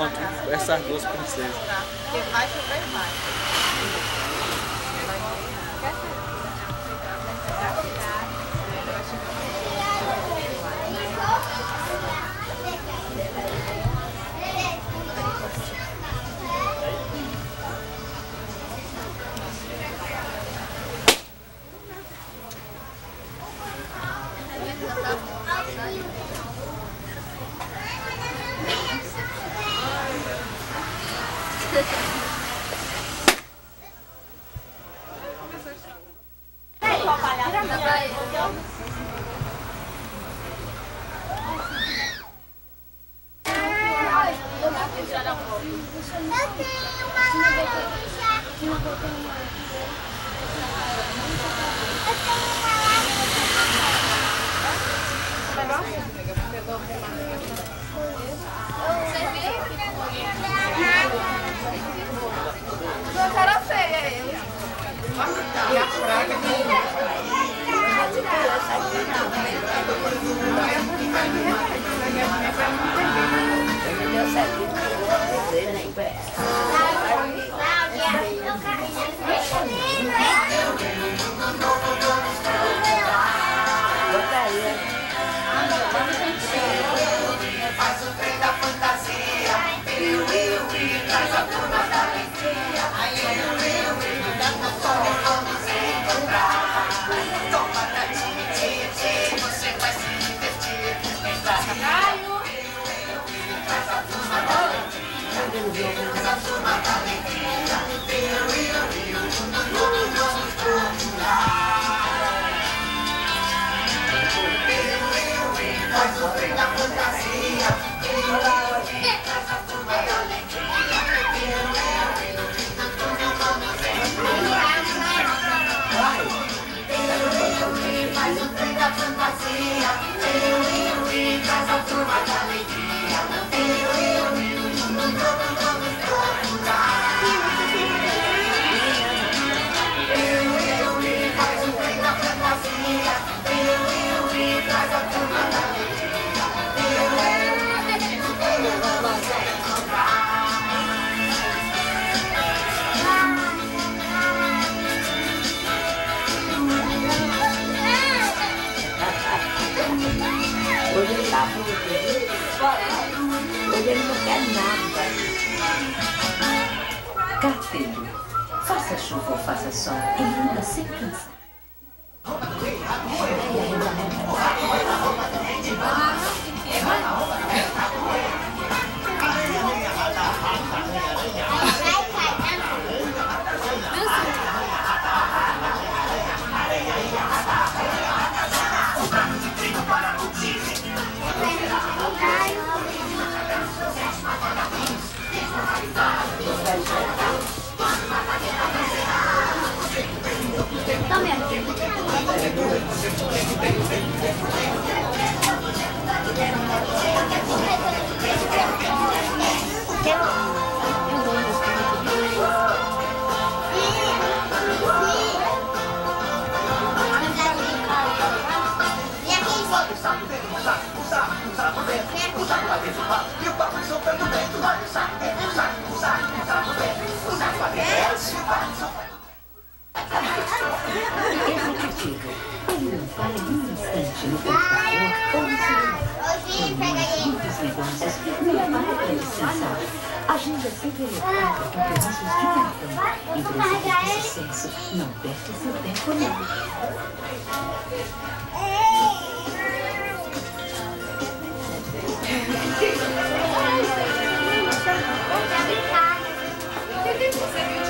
Canto, essas duas princesas. Porque vai chover mais. Cara Cause I'm so my darling não quer nada. Carteiro. Faça chuva ou faça sol, ele anda sem cansar. Descansar. Agenda sempre lotada com compromissos de cartão. Empresa de sucesso. Não perca seu tempo não. Deixa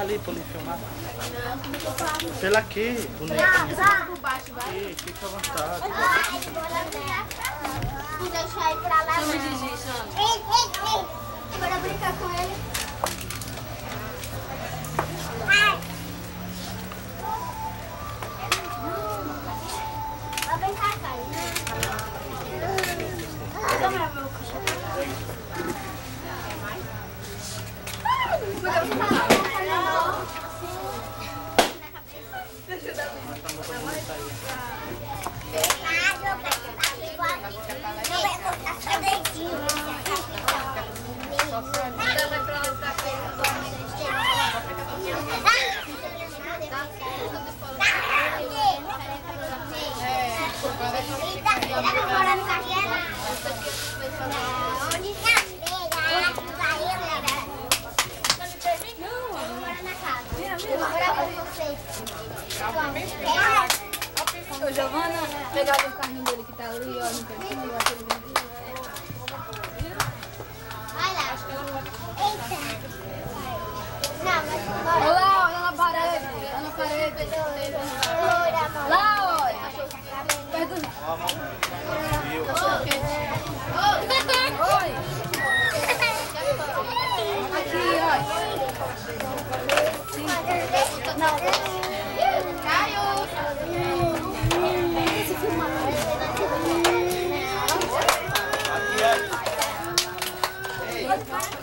Fica ali pra ele filmar. Pela aqui, bonito. Aqui, fica à vontade. Vou deixar ele pra lá. Chama Gigi, chama. Ei, ei, ei. Bora brincar com ele. Pegava o carrinho dele que tá ali, ó, no cantinho, aquele Vai lá. Eita. Não, mas bora. Olha lá, olha na parede, olha na parede. Lá, olha. Perto do... Oi. Aqui, olha. Enquanto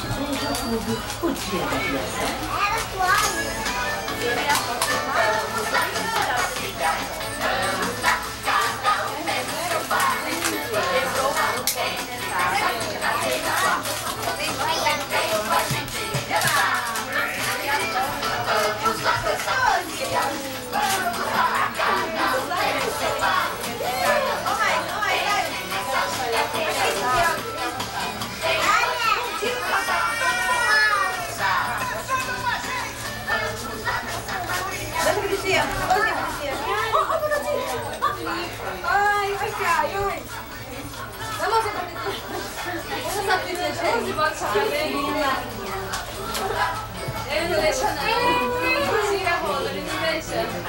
所以说裤子不接的。pode chamar ele. Ele não deixa não. Ele não deixa. Não.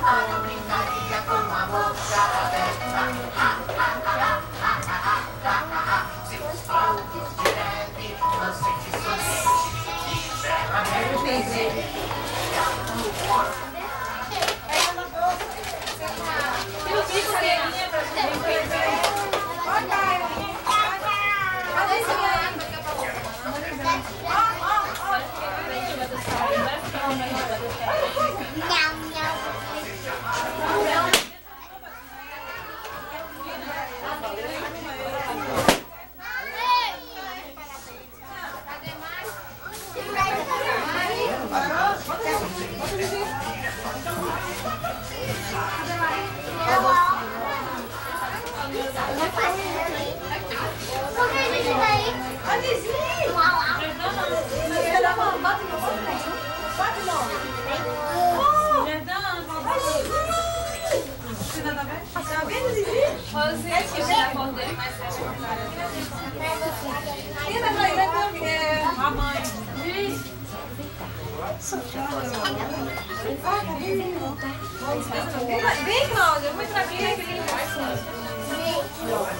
para brindar y a como a vos. Vem, Cláudia, eu vou entrar aqui. Ligou?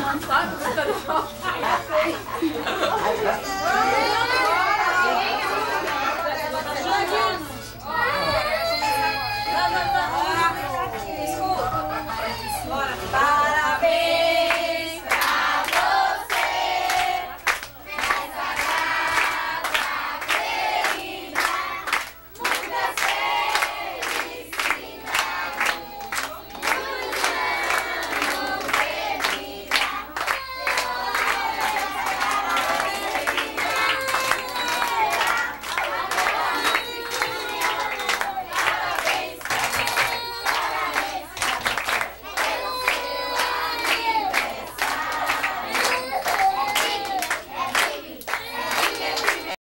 本当にそう。